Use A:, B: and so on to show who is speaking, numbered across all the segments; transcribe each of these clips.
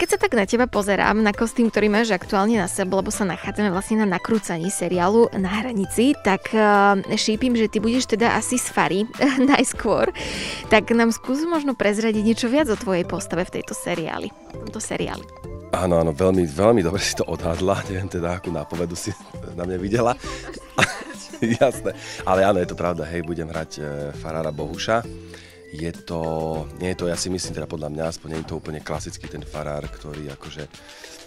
A: Keď sa tak na teba pozerám, na kostým, ktorý máš aktuálne na sebe, lebo sa nachádzame vlastne na nakrúcaní seriálu Na hranici, tak uh, šípim, že ty budeš teda asi z Fary najskôr. Tak nám skús možno prezradiť niečo viac o tvojej postave v tejto seriáli. V tomto seriáli.
B: Áno, áno, veľmi, veľmi dobre si to odhadla, neviem teda, akú nápovedu si na mňa videla. Jasné, ale áno, je to pravda, hej, budem hrať e, Farára Bohuša je to, nie je to, ja si myslím teda podľa mňa, aspoň nie je to úplne klasický ten farár, ktorý akože,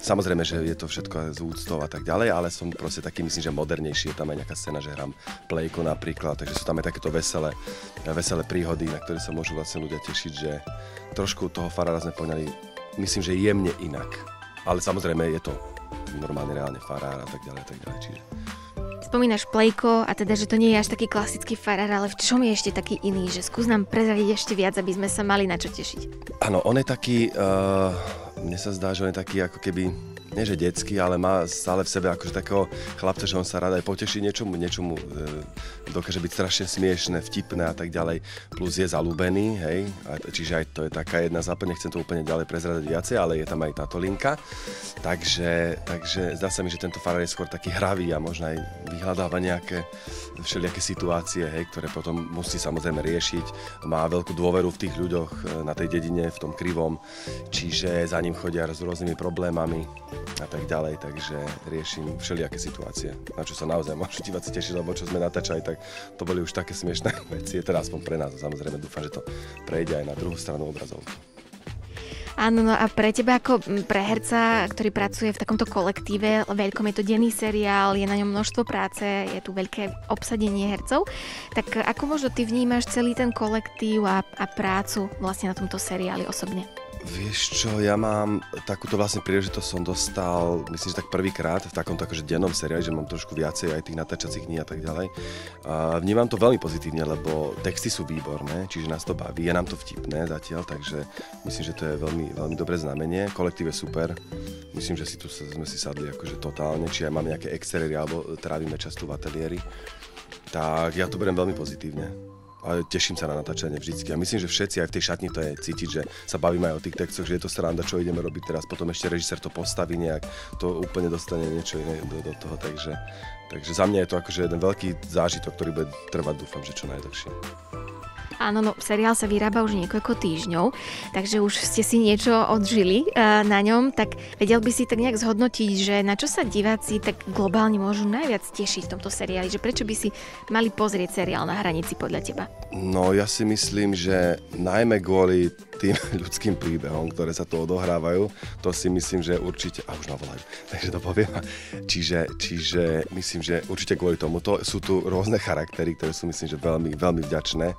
B: samozrejme, že je to všetko z úctou a tak ďalej, ale som proste taký, myslím, že modernejší, je tam aj nejaká scéna, že hrám plejko napríklad, takže sú tam aj takéto veselé, veselé príhody, na ktoré sa môžu vlastne ľudia tešiť, že trošku toho farára sme poňali, myslím, že jemne inak, ale samozrejme je to normálne reálne farár a tak ďalej, a tak ďalej, čiže
A: spomínaš plejko a teda, že to nie je až taký klasický farár, ale v čom je ešte taký iný? Že skús nám prezradiť ešte viac, aby sme sa mali na čo tešiť.
B: Áno, on je taký, uh, mne sa zdá, že on je taký ako keby nie že detský, ale má stále v sebe akože takého chlapca, že on sa rád aj poteší niečomu, niečomu e, dokáže byť strašne smiešne, vtipné a tak ďalej, plus je zalúbený, hej, a, čiže aj to je taká jedna záplň, nechcem to úplne ďalej prezradať viacej, ale je tam aj táto linka, takže, takže zdá sa mi, že tento farár je skôr taký hravý a možno aj vyhľadáva nejaké všelijaké situácie, hej, ktoré potom musí samozrejme riešiť, má veľkú dôveru v tých ľuďoch e, na tej dedine, v tom krivom, čiže za ním chodia s rôznymi problémami, a tak ďalej, takže riešim všelijaké situácie, na čo sa naozaj môžu diváci tešiť, lebo čo sme natáčali, tak to boli už také smiešné veci, teda aspoň pre nás, samozrejme dúfam, že to prejde aj na druhú stranu obrazovky.
A: Áno, no a pre teba ako pre herca, ktorý pracuje v takomto kolektíve, veľkom je to denný seriál, je na ňom množstvo práce, je tu veľké obsadenie hercov, tak ako možno ty vnímaš celý ten kolektív a, a prácu vlastne na tomto seriáli osobne?
B: Vieš čo, ja mám takúto vlastne príležitosť som dostal, myslím, že tak prvýkrát v takomto akože dennom seriáli, že mám trošku viacej aj tých natáčacích dní a tak ďalej. A vnímam to veľmi pozitívne, lebo texty sú výborné, čiže nás to baví, je nám to vtipné zatiaľ, takže myslím, že to je veľmi, veľmi dobré znamenie. Kolektív je super, myslím, že si tu sme si sadli akože totálne, či aj máme nejaké exteriéry alebo trávime často v ateliéri. Tak ja to beriem veľmi pozitívne teším sa na natáčanie vždycky. A myslím, že všetci aj v tej šatni to je cítiť, že sa bavíme aj o tých textoch, že je to sranda, čo ideme robiť teraz. Potom ešte režisér to postaví nejak, to úplne dostane niečo iné do, do toho. Takže, takže za mňa je to akože jeden veľký zážitok, ktorý bude trvať, dúfam, že čo najdlhšie.
A: Áno, no seriál sa vyrába už niekoľko týždňov, takže už ste si niečo odžili uh, na ňom, tak vedel by si tak nejak zhodnotiť, že na čo sa diváci tak globálne môžu najviac tešiť v tomto seriáli, že prečo by si mali pozrieť seriál na hranici podľa teba?
B: No ja si myslím, že najmä kvôli tým ľudským príbehom, ktoré sa tu odohrávajú, to si myslím, že určite, a už navolajú, takže to poviem, čiže, čiže myslím, že určite kvôli tomu, to sú tu rôzne charaktery, ktoré sú myslím, že veľmi, veľmi vďačné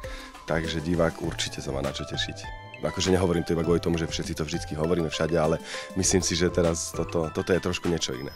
B: takže divák určite sa má na čo tešiť. Akože nehovorím to iba kvôli tomu, že všetci to vždy hovoríme všade, ale myslím si, že teraz toto, toto je trošku niečo iné.